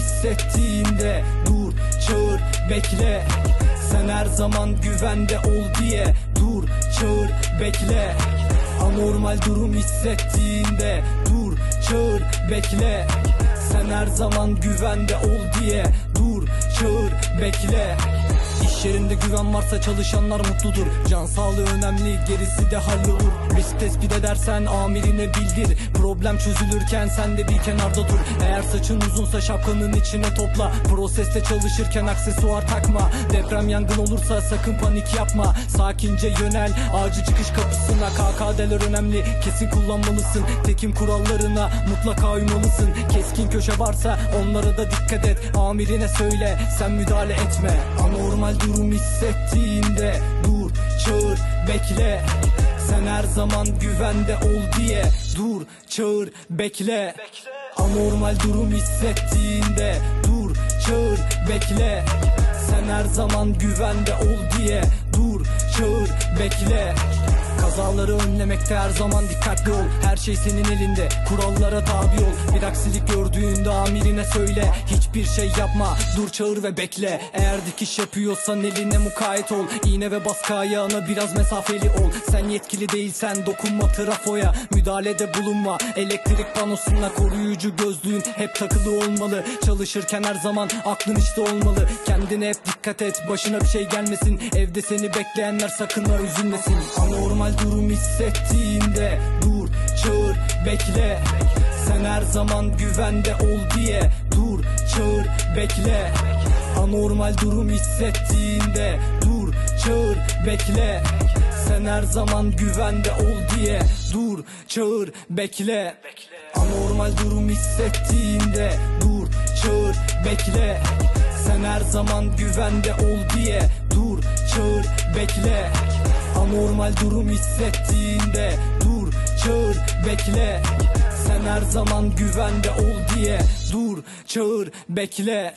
hissettiğinde Dur çağır bekle. Sen her zaman güvende ol diye Dur çağır bekle. Anormal durum hissettiğinde Dur çağır bekle. Sen her zaman güvende ol diye Dur çağır bekle İş yerinde güven varsa çalışanlar mutludur. Can sağlığı önemli gerisi de hallolur. Risk tespit edersen amirine bildir. Problem çözülürken sen de bir kenarda dur. Eğer saçın uzunsa şapkanın içine topla. Proseste çalışırken aksesuar takma. Deprem yangın olursa sakın panik yapma. Sakince yönel acil çıkış kapısına. KKD'ler önemli kesin kullanmalısın. Tekim kurallarına mutlaka uymalısın. Keskin köşe varsa onlara da dikkat et. Amirine söyle sen müdahale etme Anormal durum hissettiğinde Dur çağır bekle. Sen her zaman güvende ol diye Dur çağır bekle. Anormal durum hissettiğinde Dur çağır bekle. Sen her zaman güvende ol diye Dur çağır bekle Kazaları önlemekte her zaman dikkatli ol. Her şey senin elinde kurallara tabi ol. Bir aksilik gördüğünde amirine söyle. Hiçbir şey yapma dur çağır ve bekle. Eğer dikiş yapıyorsan eline mukayyet ol. İğne ve baskı ayağına biraz mesafeli ol. Sen yetkili değilsen dokunma trafoya. Müdahalede bulunma elektrik panosuna Koruyucu gözlüğün hep takılı olmalı. Çalışırken her zaman aklın işte olmalı. Kendine hep dikkat et başına bir şey gelmesin. Evde seni bekleyenler sakın ha üzülmesin. Anormal durum hissettiğinde Dur çağır bekle. Sen her zaman güvende ol diye Dur çağır bekle. Anormal durum hissettiğinde Dur çağır bekle. Sen her zaman güvende ol diye Dur çağır bekle. Anormal durum hissettiğinde Dur çağır bekle. Sen her zaman güvende ol diye Dur çağır bekle Anormal durum hissettiğinde Dur çağır bekle. Sen her zaman güvende ol diye Dur çağır bekle